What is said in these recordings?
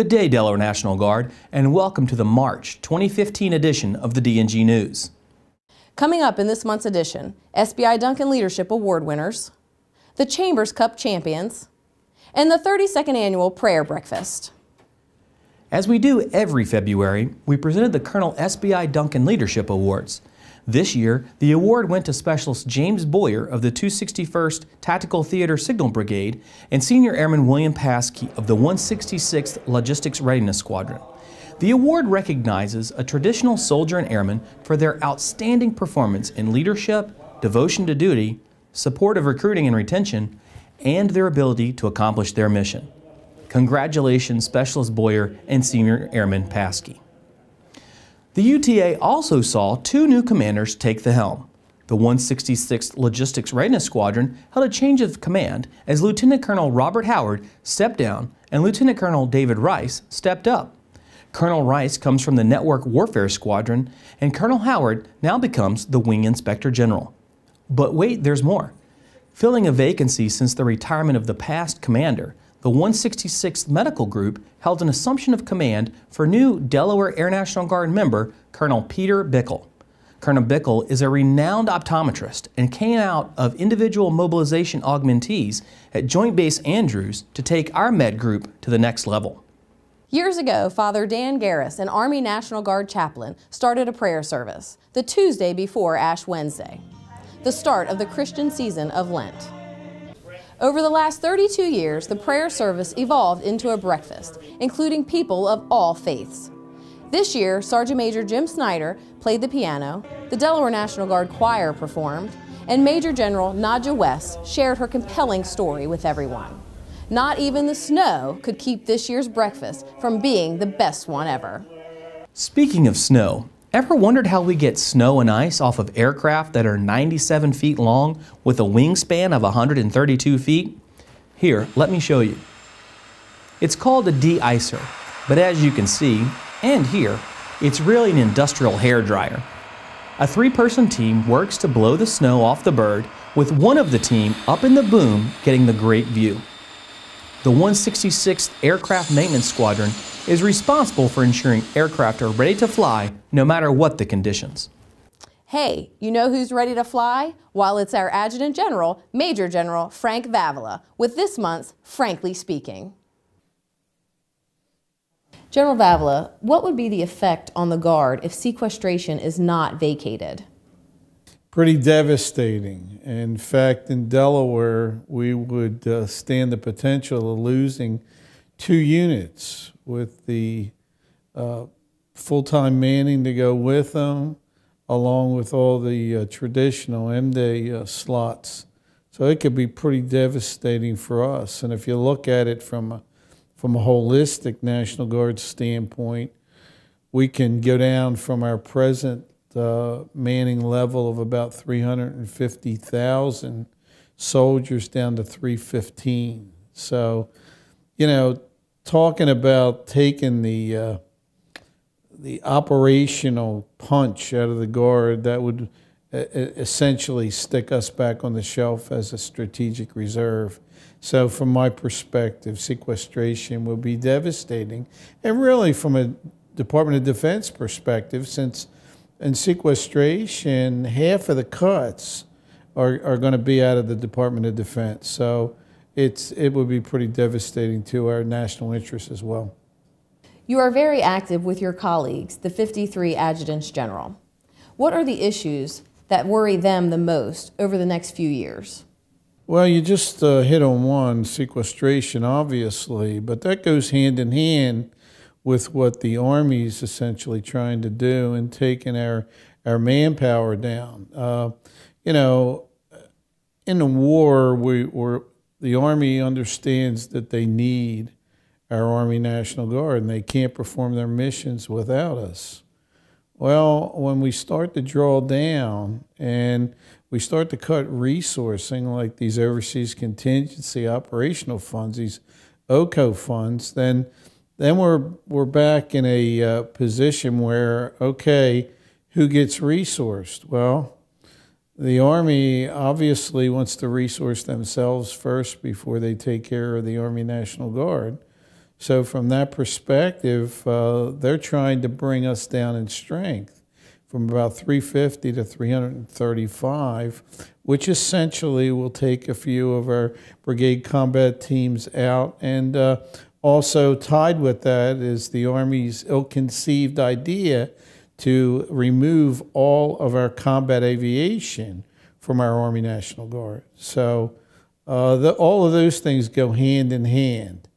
Good day, Delaware National Guard, and welcome to the March 2015 edition of the DNG News. Coming up in this month's edition, SBI Duncan Leadership Award winners, the Chambers Cup champions, and the 32nd Annual Prayer Breakfast. As we do every February, we presented the Colonel SBI Duncan Leadership Awards. This year, the award went to Specialist James Boyer of the 261st Tactical Theater Signal Brigade and Senior Airman William Paskey of the 166th Logistics Readiness Squadron. The award recognizes a traditional soldier and airman for their outstanding performance in leadership, devotion to duty, support of recruiting and retention, and their ability to accomplish their mission. Congratulations, Specialist Boyer and Senior Airman Paskey. The UTA also saw two new commanders take the helm. The 166th Logistics Readiness Squadron held a change of command as Lieutenant Colonel Robert Howard stepped down and Lieutenant Colonel David Rice stepped up. Colonel Rice comes from the Network Warfare Squadron, and Colonel Howard now becomes the Wing Inspector General. But wait, there's more. Filling a vacancy since the retirement of the past commander, the 166th Medical Group held an assumption of command for new Delaware Air National Guard member Colonel Peter Bickle. Colonel Bickle is a renowned optometrist and came out of individual mobilization augmentees at Joint Base Andrews to take our med group to the next level. Years ago, Father Dan Garris, an Army National Guard chaplain, started a prayer service the Tuesday before Ash Wednesday, the start of the Christian season of Lent. Over the last 32 years, the prayer service evolved into a breakfast, including people of all faiths. This year, Sergeant Major Jim Snyder played the piano, the Delaware National Guard Choir performed, and Major General Nadja West shared her compelling story with everyone. Not even the snow could keep this year's breakfast from being the best one ever. Speaking of snow, Ever wondered how we get snow and ice off of aircraft that are 97 feet long with a wingspan of 132 feet? Here, let me show you. It's called a de-icer, but as you can see, and here, it's really an industrial hair dryer. A three-person team works to blow the snow off the bird, with one of the team up in the boom getting the great view. The 166th Aircraft Maintenance Squadron is responsible for ensuring aircraft are ready to fly no matter what the conditions. Hey, you know who's ready to fly? While it's our Adjutant General, Major General Frank Vavala, with this month's Frankly Speaking. General Vavala, what would be the effect on the Guard if sequestration is not vacated? pretty devastating. In fact, in Delaware, we would uh, stand the potential of losing two units with the uh, full time manning to go with them, along with all the uh, traditional M-Day uh, slots. So it could be pretty devastating for us. And if you look at it from a, from a holistic National Guard standpoint, we can go down from our present uh, manning level of about 350,000 soldiers down to 315. So, you know, talking about taking the uh, the operational punch out of the guard that would essentially stick us back on the shelf as a strategic reserve. So, from my perspective, sequestration will be devastating, and really from a Department of Defense perspective, since in sequestration, half of the cuts are, are going to be out of the Department of Defense. So it's, it would be pretty devastating to our national interests as well. You are very active with your colleagues, the 53 adjutants general. What are the issues that worry them the most over the next few years? Well, you just uh, hit on one sequestration, obviously, but that goes hand in hand with what the Army's essentially trying to do and taking our, our manpower down. Uh, you know, in the war, we were, the Army understands that they need our Army National Guard and they can't perform their missions without us. Well, when we start to draw down and we start to cut resourcing like these overseas contingency operational funds, these OCO funds, then then we're we're back in a uh, position where okay, who gets resourced? Well, the Army obviously wants to resource themselves first before they take care of the Army National Guard. So, from that perspective, uh, they're trying to bring us down in strength from about 350 to 335, which essentially will take a few of our brigade combat teams out. And uh, also, tied with that is the Army's ill conceived idea to remove all of our combat aviation from our Army National Guard. So, uh, the, all of those things go hand in hand.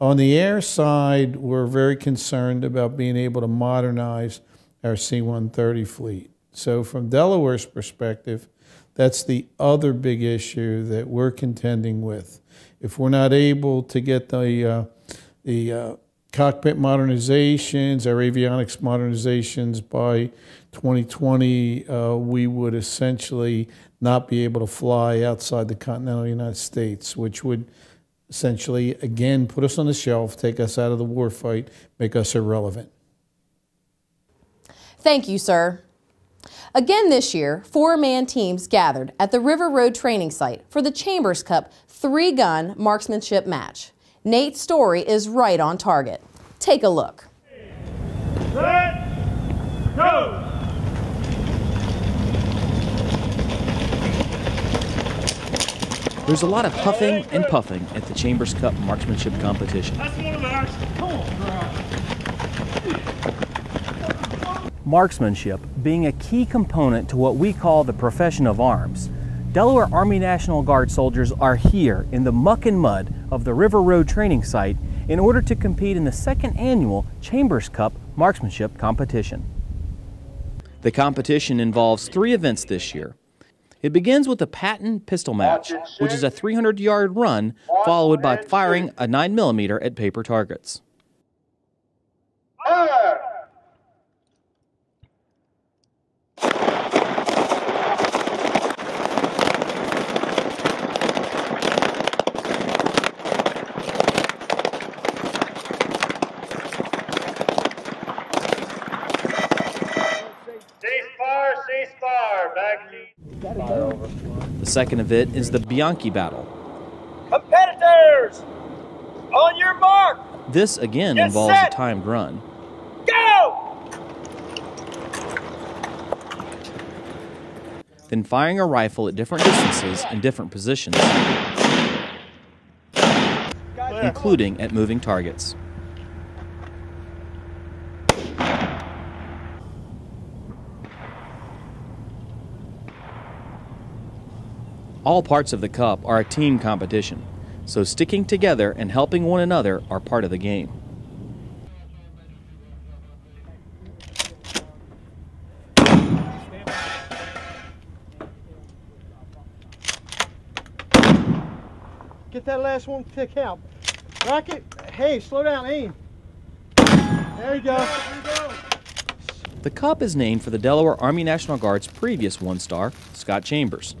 On the air side, we're very concerned about being able to modernize our C 130 fleet. So, from Delaware's perspective, that's the other big issue that we're contending with. If we're not able to get the, uh, the uh, cockpit modernizations, our avionics modernizations by 2020, uh, we would essentially not be able to fly outside the continental United States, which would essentially, again, put us on the shelf, take us out of the war fight, make us irrelevant. Thank you, sir. Again this year, four man teams gathered at the River Road training site for the Chambers Cup three gun marksmanship match. Nate's story is right on target. Take a look. Go! There's a lot of huffing and puffing at the Chambers Cup marksmanship competition. Marksmanship being a key component to what we call the profession of arms. Delaware Army National Guard soldiers are here in the muck and mud of the River Road training site in order to compete in the second annual Chambers Cup marksmanship competition. The competition involves three events this year. It begins with a Patton pistol match, which is a 300 yard run followed by firing a 9mm at paper targets. Fire! Fire. The second event is the Bianchi Battle. Competitors, on your mark, This again Get involves a timed run. go! then firing a rifle at different distances in different positions, including at moving targets. All parts of the cup are a team competition, so sticking together and helping one another are part of the game. Get that last one to count. Rocket, hey, slow down, aim. There you go. The cup is named for the Delaware Army National Guard's previous one star, Scott Chambers.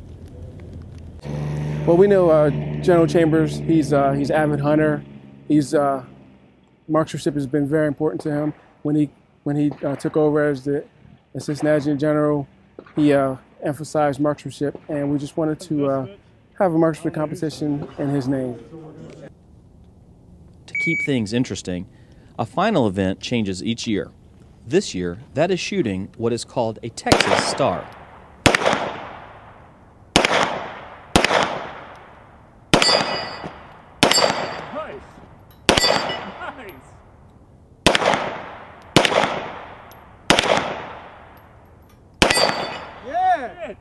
Well, we know uh, General Chambers. He's uh, he's avid hunter. He's uh, marksmanship has been very important to him. When he when he uh, took over as the assistant adjutant general, he uh, emphasized marksmanship, and we just wanted to uh, have a marksmanship competition in his name. To keep things interesting, a final event changes each year. This year, that is shooting what is called a Texas Star. Nice. Nice. Yeah. Hit.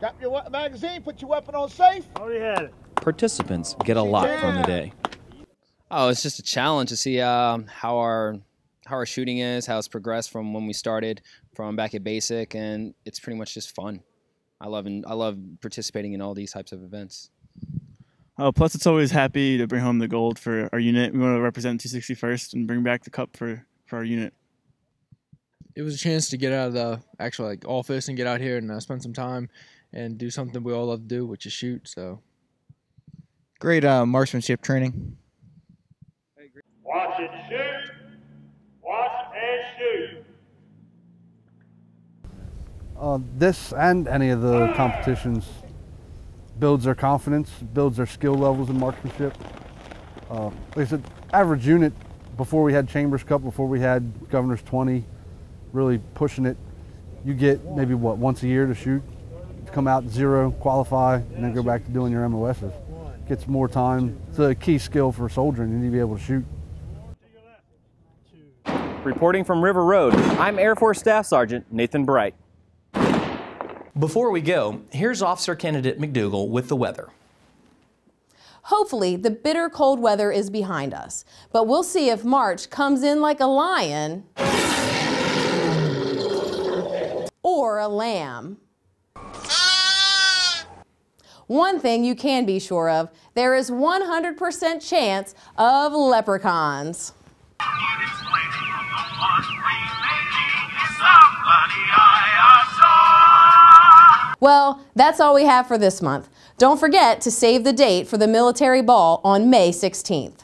Got your magazine. Put your weapon on safe. Already had it. Participants get a lot from the day. Oh, it's just a challenge to see um, how our how our shooting is, how it's progressed from when we started from back at basic, and it's pretty much just fun. I love and I love participating in all these types of events. Uh, plus, it's always happy to bring home the gold for our unit. We want to represent 261st and bring back the cup for, for our unit. It was a chance to get out of the actual like office and get out here and uh, spend some time and do something we all love to do, which is shoot. So Great uh, marksmanship training. Watch it shoot. Watch and shoot. Uh, this and any of the competitions builds their confidence, builds their skill levels in marksmanship. Uh, like I said, average unit before we had Chambers Cup, before we had Governor's 20, really pushing it. You get maybe what once a year to shoot, to come out zero, qualify, and then go back to doing your MOSs. Gets more time. It's a key skill for soldiering. You need to be able to shoot. Reporting from River Road, I'm Air Force Staff Sergeant Nathan Bright. Before we go, here's Officer Candidate McDougal with the weather. Hopefully, the bitter cold weather is behind us, but we'll see if March comes in like a lion or a lamb. One thing you can be sure of there is 100% chance of leprechauns. Well, that's all we have for this month. Don't forget to save the date for the military ball on May 16th.